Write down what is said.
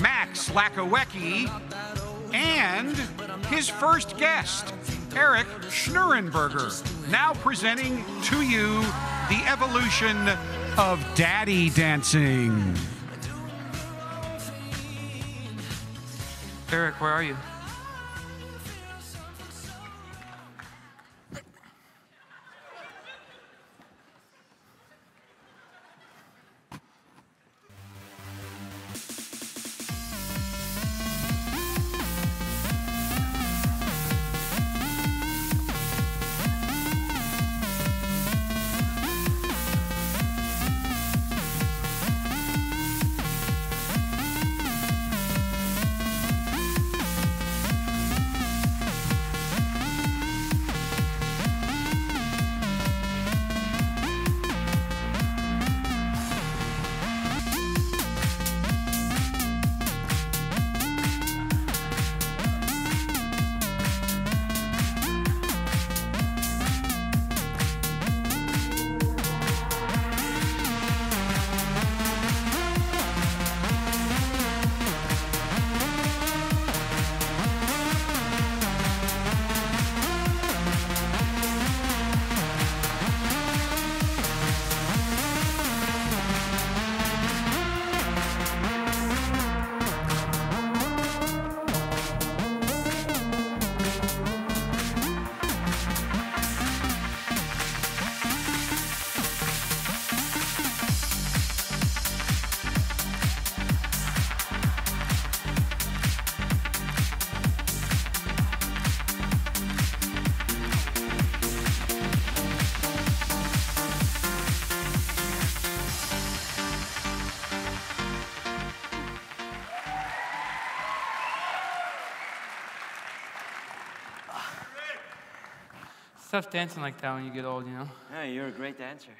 Max Lachowecki, and his first guest, Eric Schnurrenberger, now presenting to you the evolution of daddy dancing. Eric, where are you? It's tough dancing like that when you get old, you know? Yeah, you're a great dancer.